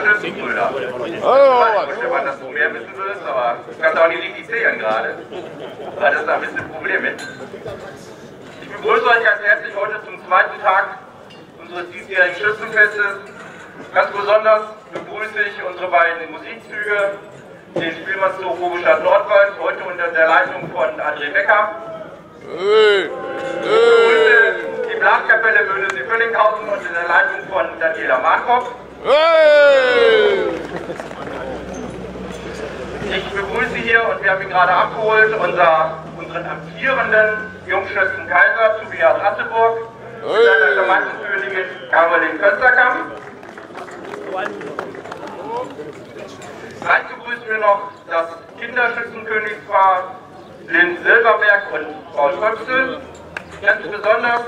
Schlüsselbrüder. Oh, Ich wusste, wann das mehr wissen willst, aber ich kann es auch nicht richtig zählen gerade. Das ist da ein bisschen ein Problem mit. Ich begrüße euch ganz herzlich heute zum zweiten Tag unseres diesjährigen Schützenfestes. Ganz besonders begrüße ich unsere beiden Musikzüge, den Spielmannszug Ruhestadt Nordwald, heute unter der Leitung von André Becker. hey, begrüße die Blaskapelle Böhne Völlinghausen unter der Leitung von Daniela Markov. Ich begrüße hier, und wir haben ihn gerade abgeholt, unser, unseren amtierenden Jungschützen Kaiser Tobias Ratteburg mit seiner charmanten Königin Caroline Kösterkamp. Dann begrüßen wir noch das Kinderschützenkönigspaar Lynn Silberberg und Paul Köpsel. Ganz besonders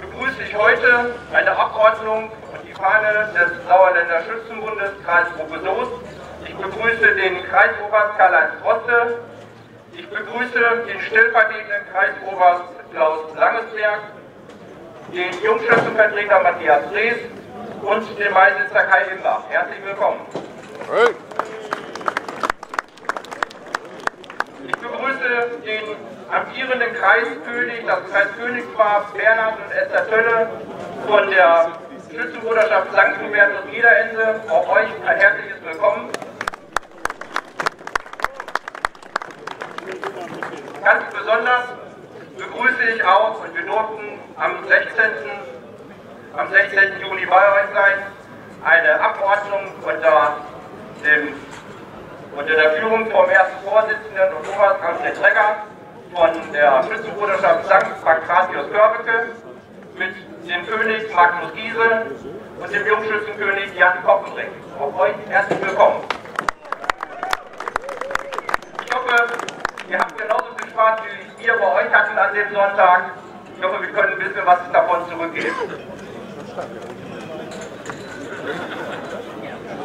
begrüße ich heute eine Abordnung die Fahne des Sauerländer Schützenbundes Kreisgruppe Soest. Ich begrüße den Kreisoberst Karl-Heinz Rosse. Ich begrüße den stellvertretenden Kreisoberst Klaus Langesberg, den Jungschützenvertreter Matthias Drees und den Beisitzer Kai Imbach. Herzlich willkommen. hey. Ich begrüße den amtierenden Kreiskönig, das Kreiskönigspaar Bernhard und Esther Tölle von der Schützenbruderschaft St. Hubertus Niederende. Auch euch ein herzliches Willkommen. Ganz besonders begrüße ich auch, und wir durften am 16. Am 16. Juni bei sein, eine Abordnung unter dem unter der Führung vom ersten Vorsitzenden und Oberst Alfred Träger von der Schützenbruderschaft St. Pankratius Körbeke mit dem König Magnus Giese und dem Jungschützenkönig Jan Koppenbrink. Auch euch herzlich willkommen. Ich hoffe, ihr habt genauso viel Spaß, wie wir bei euch hatten an dem Sonntag. Ich hoffe, wir können ein bisschen was davon zurückgeben.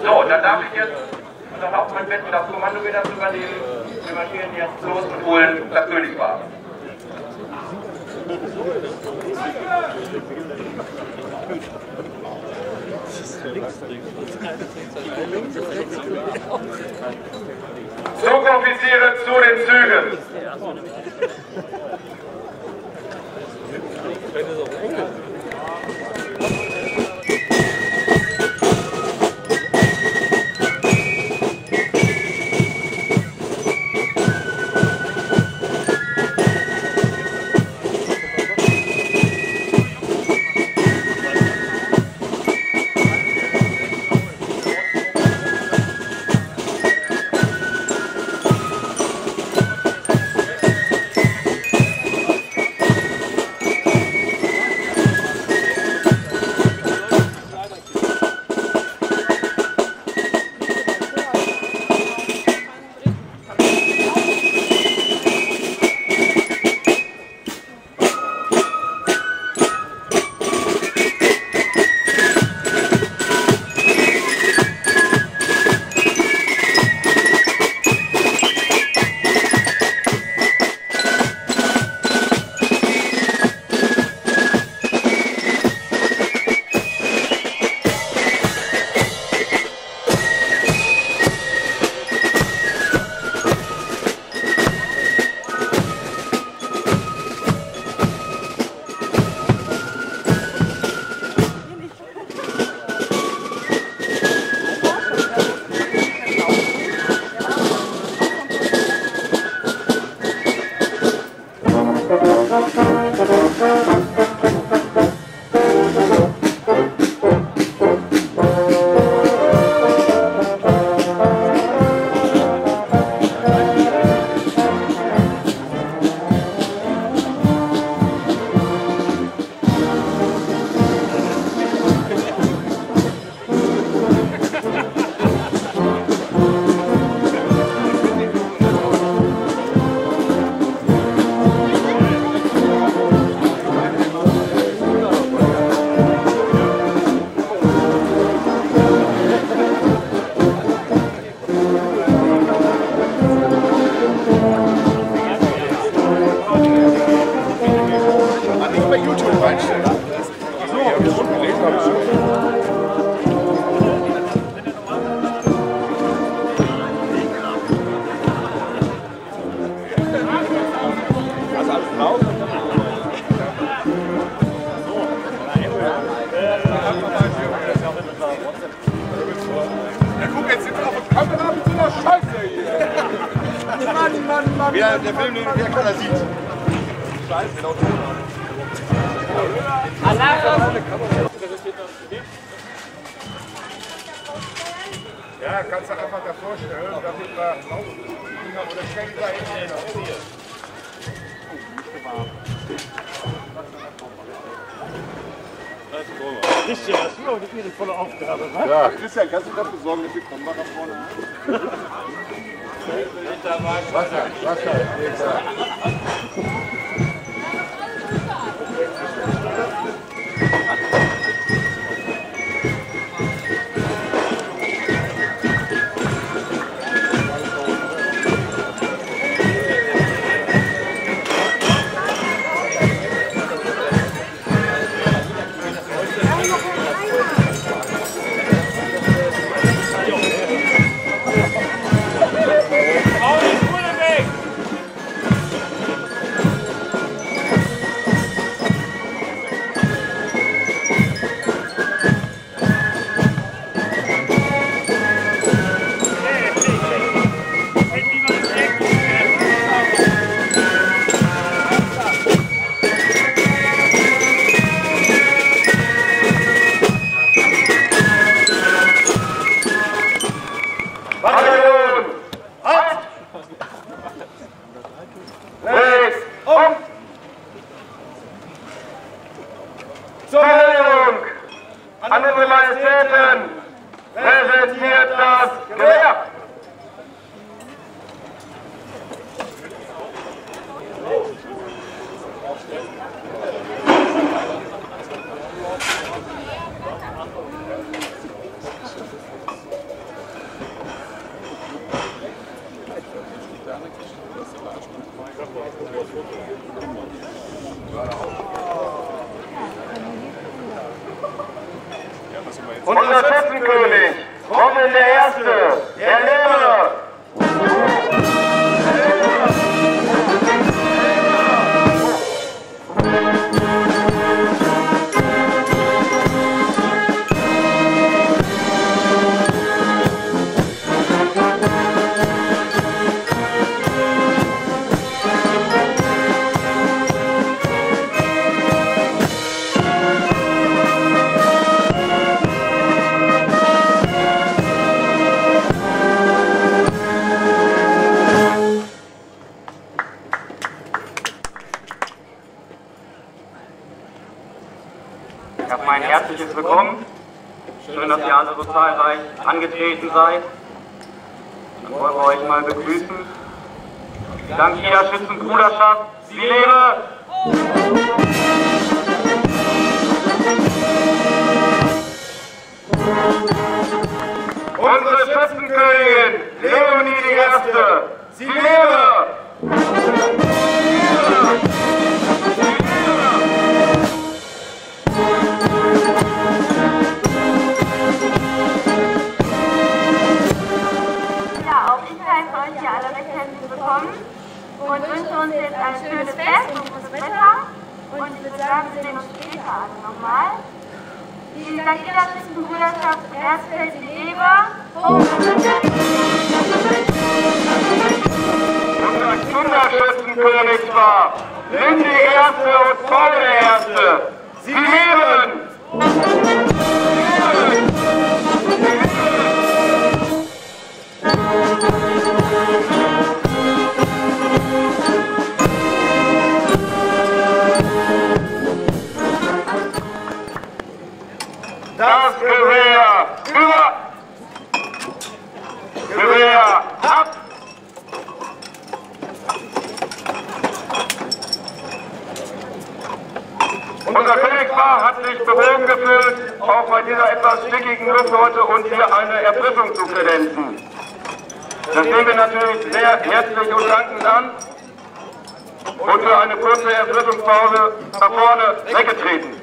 So, dann darf ich jetzt unser Hauptmann bitten, das Kommando wieder zu übernehmen. Wir marschieren jetzt los und holen das Königspaar. Zugoffiziere zu den Zügen. Ja, kannst du einfach davor stellen, damit wir... Oder stell dich da hin. Christian, das ist auch nicht ihre volle Aufgabe, was? Ja, Christian, kannst du dafür sorgen, dass die Kamera vorne Wasser, Wasser, Wasser. Unsere Majestäten! Präsentiert das Gewehr! Unser Schützenkönig, Rommel der Erste, der Lehrer! Seid. Dann wollen wir euch mal begrüßen. Dank jeder Schützenbruderschaft. Sie lebe! Unsere Schützenkönigin, Leonie die Erste. Sie lebe! Und wünsche uns jetzt ein schönes Fest und gutes Wetter. Und ich würde sagen, wir sehen uns später alle nochmal. Die Dagida Schützenbruderschaft Erzfeld die Leber. Unser Kinderschützenkönig war Lindy Erste und der Erste. Sie leben! Gewehr über! Gewehr ab! Unser Königspaar hat sich bewogen gefühlt, auch bei dieser etwas stickigen Luft heute uns hier eine Erfrischung zu kredenzen. Das nehmen wir natürlich sehr herzlich und dankend an. und für eine kurze Erfrischungspause nach vorne weggetreten.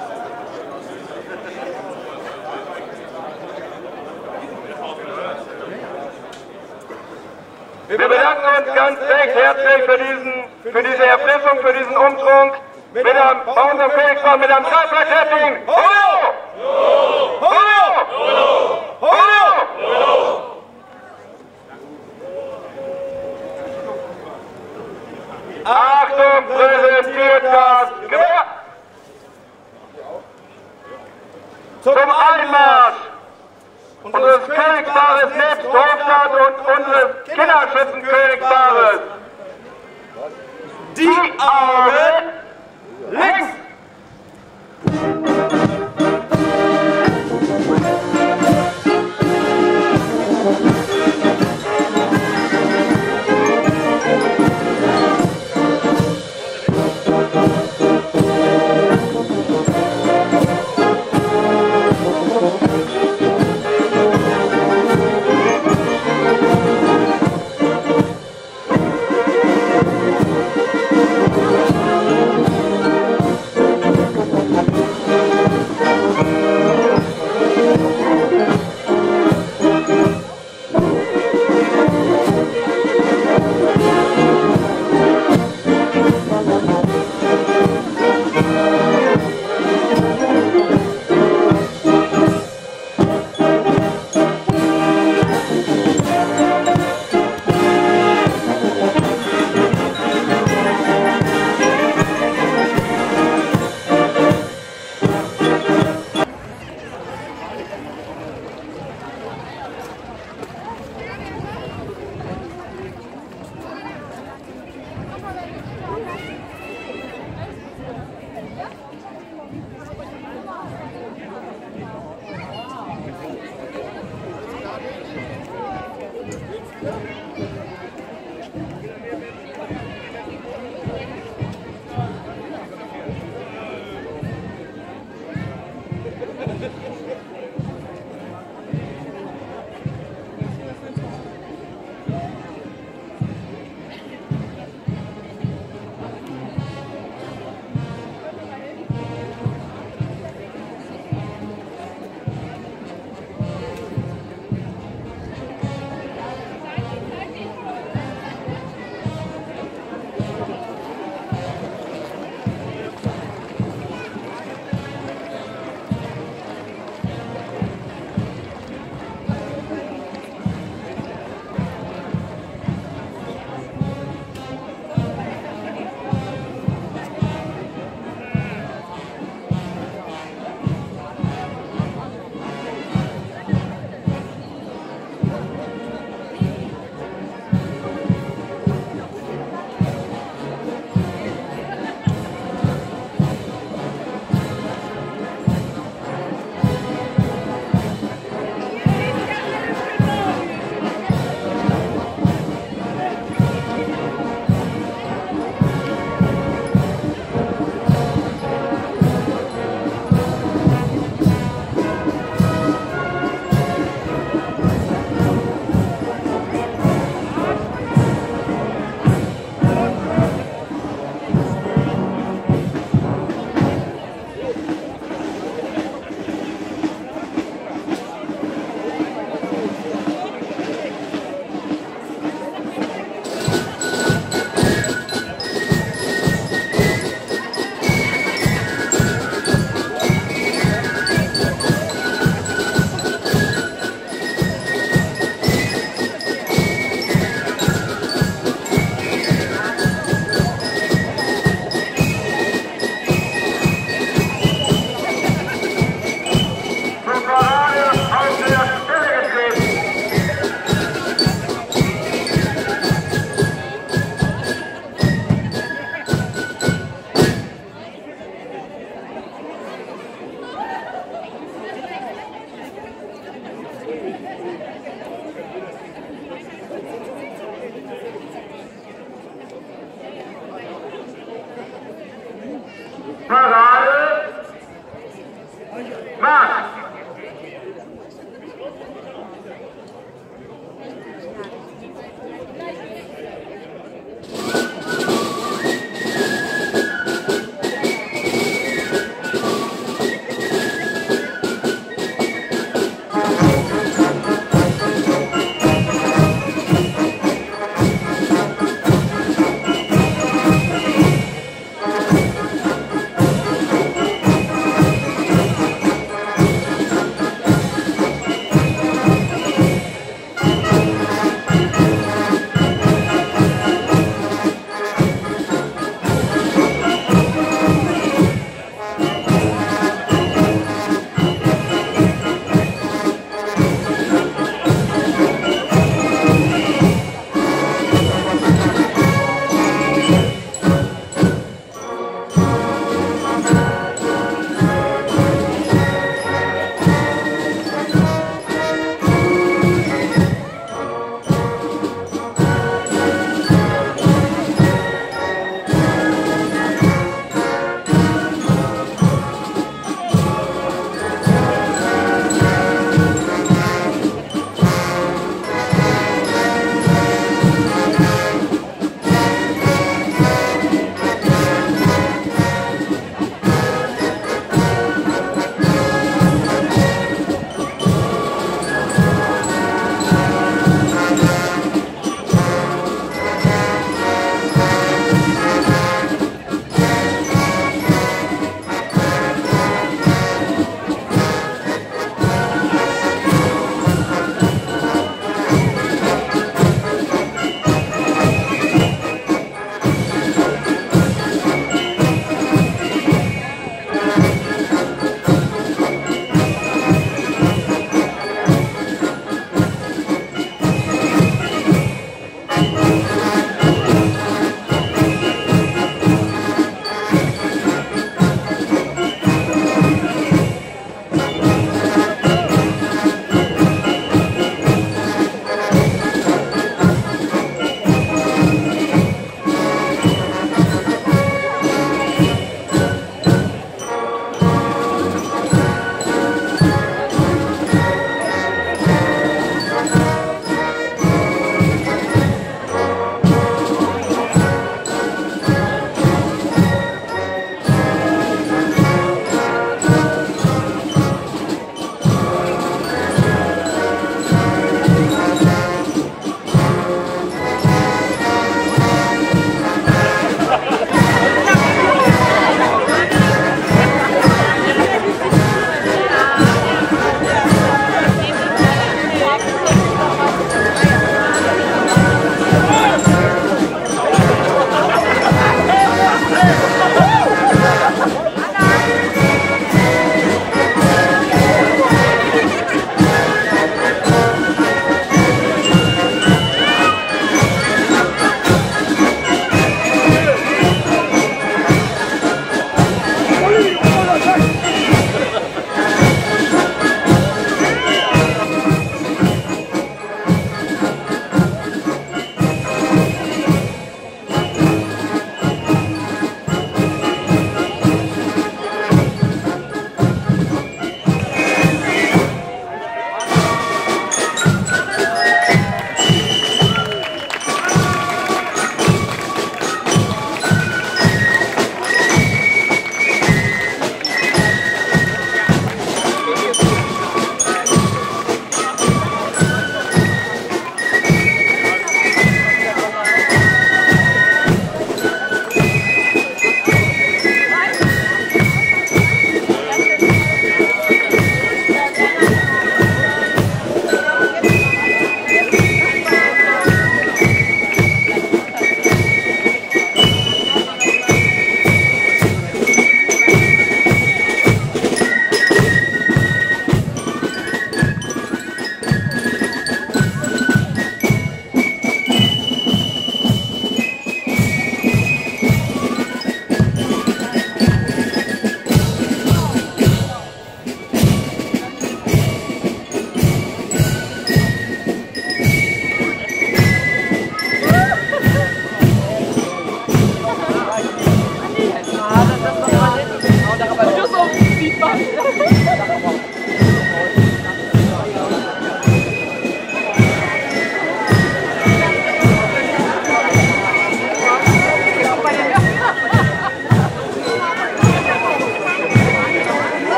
Wir bedanken uns ganz recht herzlich für, diesen, für diese Erfrischung, für diesen Umtrunk mit einem, bei unserem Königsmann mit einem Dreiplakettchen. Hallo! Hallo! Hallo! Achtung, präsentiert das Gewehr! Zum Einmarsch unseres Königspaares nebst Hofstadt und unseres Kinderschützenkönigspaares. Die Armen links!